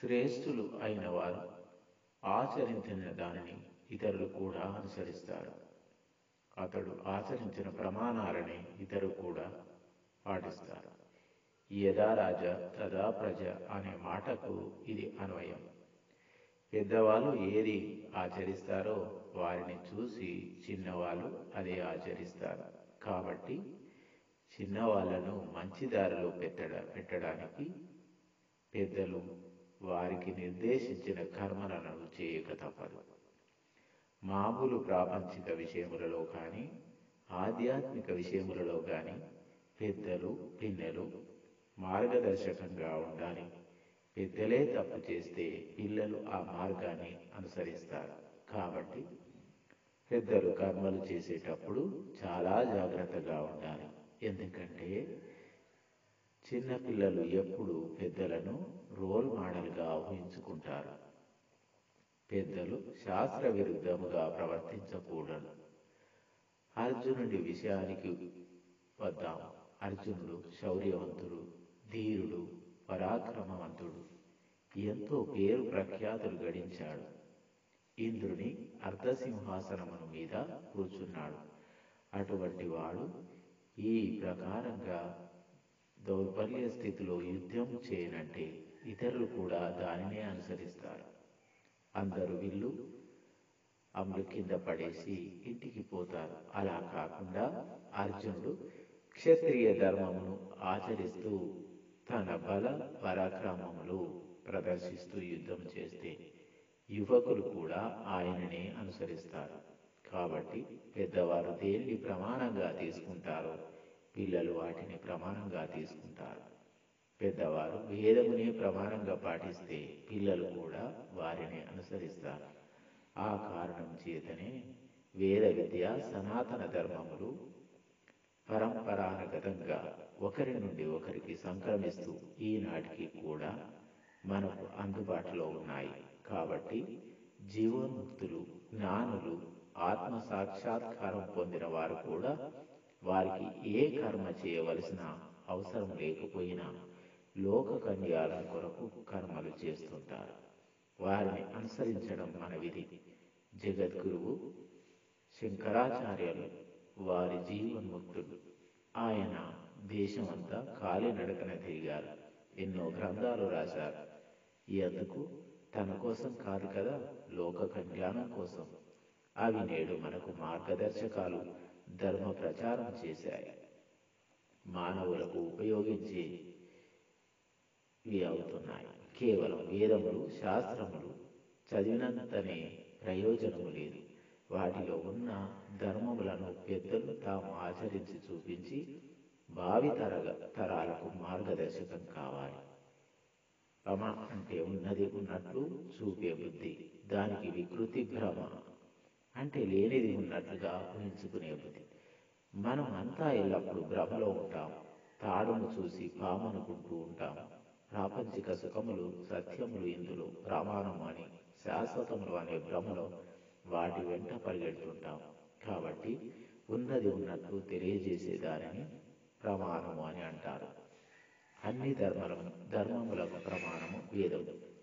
శ్రేష్ఠులు అయిన వారు ఆచరించిన దానిని ఇతరులు కూడా అనుసరిస్తారు. అతడు ఆచరించిన ప్రమాణాలని ఇతరులు కూడా పాటిస్తారు. యదా రాజ తదా ప్రజ అనే మాటకు ఇది అన్వయం. పెద్దవాళ్ళు ఏది ఆచరిస్తారో వారిని చూసి చిన్నవాళ్ళు అదే ఆచరిస్తారు. కాబట్టి చిన్నవాళ్ళను మంచి దారిలో పెట్టడ పెట్టడానికి పెద్దలు వారికి నిర్దేశించిన కర్మలను చేయక తప్పదు. మామూలు ప్రాపంచిక విషయములలో కానీ ఆధ్యాత్మిక విషయములలో కానీ పెద్దలు పిన్నెలు మార్గదర్శకంగా ఉండాలి. పెద్దలే తప్పు చేస్తే పిల్లలు ఆ మార్గాన్ని అనుసరిస్తారు. కాబట్టి పెద్దలు కర్మలు చేసేటప్పుడు చాలా జాగ్రత్తగా ఉండాలి. ఎందుకంటే చిన్నపిల్లలు ఎప్పుడు పెద్దలను రోల్ మోడల్గా ఊహించుకుంటారు. పెద్దలు శాస్త్ర విరుద్ధముగా ప్రవర్తించకూడదు. అర్జునుడి విషయానికి వద్దాం. అర్జునుడు శౌర్యవంతుడు ధీరుడు పరాక్రమవంతుడు. ఎంతో పేరు ప్రఖ్యాతులు గడించాడు. ఇంద్రుని అర్ధసింహాసనమును మీద కూర్చున్నాడు. అటువంటి వాడు ఈ ప్రకారంగా దౌర్బల్య స్థితిలో యుద్ధం చేయనంటే ఇతరులు కూడా దానినే అనుసరిస్తారు. అందరూ వీళ్ళు అమలు కింద పడేసి ఇంటికి పోతారు. అలా కాకుండా అర్జునుడు క్షత్రియ ధర్మమును ఆచరిస్తూ తన బల పరాక్రమములు ప్రదర్శిస్తూ యుద్ధం చేస్తే యువకులు కూడా ఆయననే అనుసరిస్తారు. కాబట్టి పెద్దవారు దేనిని ప్రమాణంగా తీసుకుంటారో పిల్లలు వాటిని ప్రమాణంగా తీసుకుంటారు. పెద్దవారు వేదమునే ప్రమాణంగా పాటిస్తే పిల్లలు కూడా వారిని అనుసరిస్తారు. ఆ కారణం చేతనే వేద విద్య సనాతన ధర్మములు పరంపరాగతంగా ఒకరి నుండి ఒకరికి సంక్రమిస్తూ ఈనాటికి కూడా మనకు అందుబాటులో ఉన్నాయి. కాబట్టి జీవన్ముక్తులు జ్ఞానులు ఆత్మ సాక్షాత్కారం పొందిన వారు కూడా వారికి ఏ కర్మ చేయవలసిన అవసరం లేకపోయినా లోక కన్యాల కొరకు కర్మలు చేస్తుంటారు. వారిని అనుసరించడం మన విధి. జగద్గురువు శంకరాచార్యులు వారి జీవన్ముక్తుడు ఆయన దేశమంతా కాలినడకన తిరిగారు. ఎన్నో గ్రంథాలు రాశారు. ఎందుకు తన కోసం కాదు కదా లోక కళ్యాణం కోసం. అవి నేడు మనకు మార్గదర్శకాలు ధర్మ ప్రచారం చేశాయి. మానవులకు ఉపయోగించే ఇవి అవుతున్నాయి. కేవలం వేదములు శాస్త్రములు చదివినంతనే ప్రయోజనము లేదు. వాటిలో ఉన్న ధర్మములను పెద్దలు తాము ఆచరించి చూపించి భావి తరగ తరాలకు మార్గదర్శకం కావాలి. భ్రమ అంటే ఉన్నది ఉన్నట్లు చూపే బుద్ధి. దానికి వికృతి భ్రమ. అంటే లేనిది ఉన్నట్లుగా ఊహించుకునే బుద్ధి. మనం అంతా ఎల్లప్పుడూ భ్రమలో ఉంటాం. తాడును చూసి పామనుకుంటూ ఉంటాం. ప్రాపంచిక సుఖములు సత్యములు ఇందులో ప్రమాణము అని శాశ్వతములు అనే భ్రమలో వాటి వెంట పరిగెడుతుంటాం. కాబట్టి ఉన్నది ఉన్నట్లు తెలియజేసే దానిని ప్రమాణము అని అంటారు. అన్ని ధర్మము ధర్మములకు ప్రమాణము వేదము.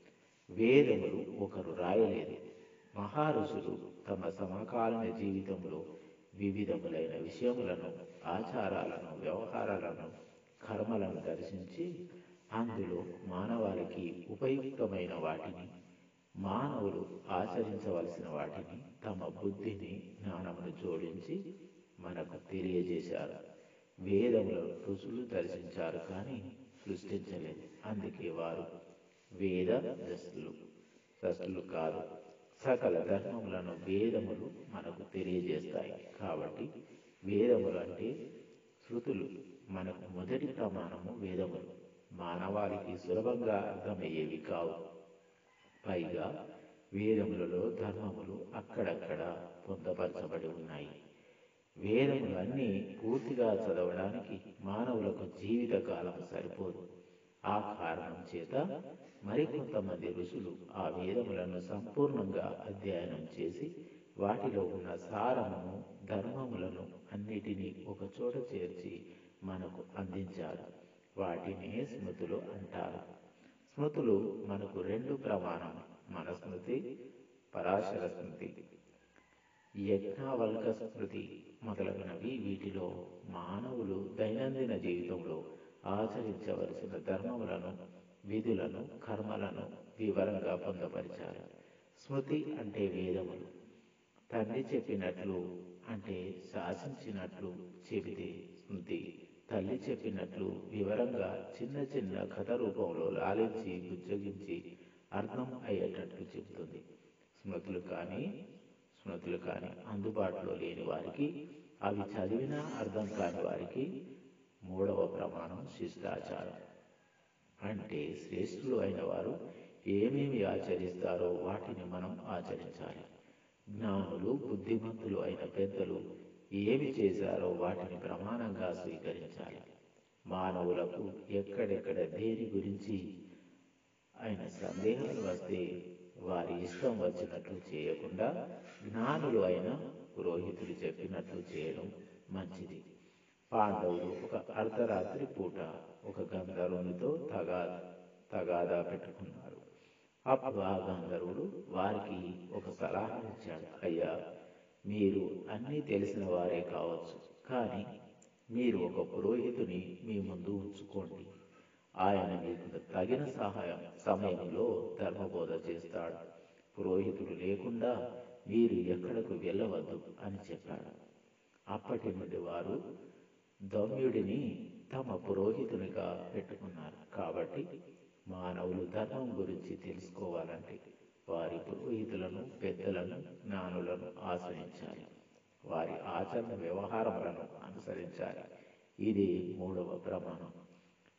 వేదములు ఒకరు రాయలేదు. మహారుషులు తమ సమకాలీన జీవితంలో వివిధములైన విషయములను ఆచారాలను వ్యవహారాలను కర్మలను దర్శించి అందులో మానవాళికి ఉపయుక్తమైన వాటిని మానవులు ఆచరించవలసిన వాటిని తమ బుద్ధిని జ్ఞానమును జోడించి మనకు తెలియజేశారు. వేదముల ఋషులు దర్శించారు కానీ సృష్టించలేదు. అందుకే వారు వేద దశలు దశలు కాదు. సకల ధర్మములను వేదములు మనకు తెలియజేస్తాయి. కాబట్టి వేదములు అంటే శృతులు. మనకు మొదటి ప్రమాణము వేదములు. మానవాళికి సులభంగా అర్థమయ్యేవి కావు. పైగా వేదములలో ధర్మములు అక్కడక్కడ పొందపరచబడి ఉన్నాయి. వేదములు అన్నీ పూర్తిగా చదవడానికి మానవులకు జీవితకాలం సరిపోదు. ఆ కారణం చేత మరికొంతమంది ఋషులు ఆ వేదములను సంపూర్ణంగా అధ్యయనం చేసి వాటిలో ఉన్న సారమును ధర్మములను అన్నిటినీ ఒకచోట చేర్చి మనకు అందించారు. వాటినే స్మృతులు అంటారు. స్మృతులు మనకు రెండు ప్రమాణం. మన స్మృతి పరాశర స్మృతి. యజ్ఞావల్క స్మృతి మొదలగునవి వీటిలో మానవులు దైనందిన జీవితంలో ఆచరించవలసిన ధర్మములను విధులను కర్మలను వివరంగా పొందపరిచారు. స్మృతి అంటే వేదములు. తండ్రి చెప్పినట్లు అంటే శాసించినట్లు చెబితే స్మృతి. తల్లి చెప్పినట్లు వివరంగా చిన్న చిన్న కథ రూపంలో లాలించి బుజ్జగించి అర్థం అయ్యేటట్లు చెబుతుంది. స్మృతులు కానీ స్మృతులు కానీ అందుబాటులో లేని వారికి అవి చదివినా అర్థం కాని వారికి మూడవ ప్రమాణం శిష్టాచారం. అంటే శ్రేష్ఠులు అయిన వారు ఏమేమి ఆచరిస్తారో వాటిని మనం ఆచరించాలి. జ్ఞానులు బుద్ధిమంతులు అయిన పెద్దలు ఏమి చేశారో వాటిని ప్రమాణంగా స్వీకరించాలి. మానవులకు ఎక్కడెక్కడ దేని గురించి ఆయన సందేహాలు వస్తే వారి ఇష్టం వచ్చినట్లు చేయకుండా జ్ఞానులు అయిన పురోహితులు చెప్పినట్లు చేయడం మంచిది. పాండవులు ఒక అర్ధరాత్రి పూట ఒక గంధర్వునితో తగా తగాదా పెట్టుకున్నారు. అప్పుడు ఆ గంధర్వుడు వారికి ఒక సలహా ఇచ్చాడు. అయ్యా మీరు అన్నీ తెలిసిన వారే కావచ్చు కానీ మీరు ఒక పురోహితుని మీ ముందు ఉంచుకోండి. ఆయన మీకు తగిన సహాయం సమయంలో ధర్మబోధ చేస్తాడు. పురోహితుడు లేకుండా మీరు ఎక్కడకు వెళ్ళవద్దు అని చెప్పాడు. అప్పటి నుండి వారు దౌమ్యుడిని తమ పురోహితునిగా పెట్టుకున్నారు. కాబట్టి మానవులు ధర్మం గురించి తెలుసుకోవాలంటే వారి పురోహితులను పెద్దలను జ్ఞానులను ఆశ్రయించాలి. వారి ఆచరణ వ్యవహారములను అనుసరించాలి. ఇది మూడవ ప్రమాణం.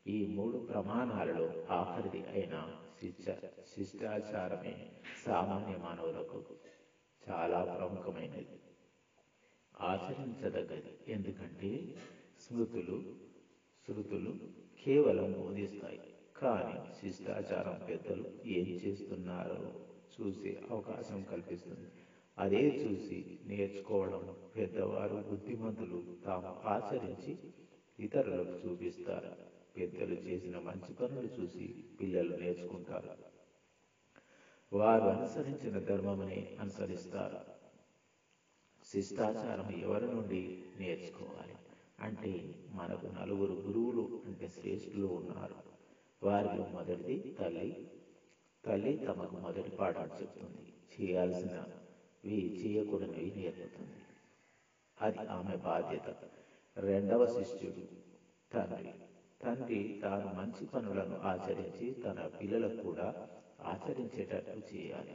ఈ మూడు ప్రమాణాలలో ఆఖరిది అయిన శిష్ట శిష్టాచారమే సామాన్య మానవులకు చాలా ప్రముఖమైనది. ఆచరించదగ్గది. ఎందుకంటే స్మృతులు శృతులు కేవలం బోధిస్తాయి. కానీ శిష్టాచారం పెద్దలు ఏం చేస్తున్నారో? చూసే అవకాశం కల్పిస్తుంది. అదే చూసి నేర్చుకోవడం పెద్దవారు బుద్ధిమంతులు తాము ఆచరించి ఇతరులకు చూపిస్తారు. పెద్దలు చేసిన మంచి పనులు చూసి పిల్లలు నేర్చుకుంటారు. వారు అనుసరించిన ధర్మమునే అనుసరిస్తారు. శిష్టాచారం ఎవరి నుండి నేర్చుకోవాలి? అంటే మనకు నలుగురు గురువులు అంటే శ్రేష్ఠులు ఉన్నారు. వారిలో మొదటిది తల్లి. తల్లి తమకు మొదటి పాఠం చెప్తుంది. చేయాల్సినవి చేయకూడనివి నేర్పుతుంది. అది ఆమె బాధ్యత. రెండవ శిష్యుడు తండ్రి. తండ్రి తాను మంచి పనులను ఆచరించి తన పిల్లలకు కూడా ఆచరించేటట్లు చేయాలి.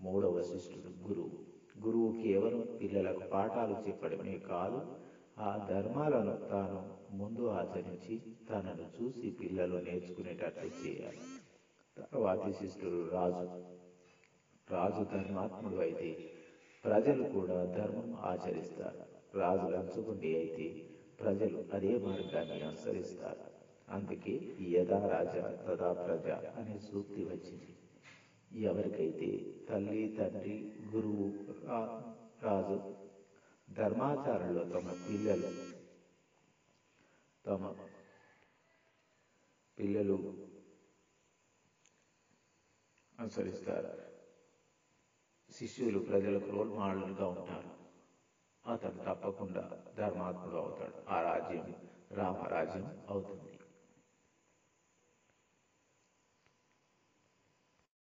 మూడవ శిష్యుడు గురువు. గురువు కేవలం పిల్లలకు పాఠాలు చెప్పడమే కాదు ఆ ధర్మాలను తాను ముందు ఆచరించి తనను చూసి పిల్లలు నేర్చుకునేటట్లు చేయాలి. తర్వాతి శిష్యుడు రాజు. రాజు ధర్మాత్ముడు అయితే ప్రజలు కూడా ధర్మం ఆచరిస్తారు. రాజు లంచుకుండి అయితే ప్రజలు అదే మార్గాన్ని అనుసరిస్తారు. అందుకే యథా రాజా తదా ప్రజ అనే సూక్తి వచ్చింది. ఎవరికైతే తల్లి తండ్రి గురువు రాజు ధర్మాచారంలో తమ పిల్లలు. తమ పిల్లలు అనుసరిస్తారు. శిష్యులు ప్రజలకు రోల్ మోడల్గా ఉంటారు. అతను తప్పకుండా ధర్మాత్ముడు అవుతాడు. ఆ రాజ్యం రామరాజ్యం అవుతుంది.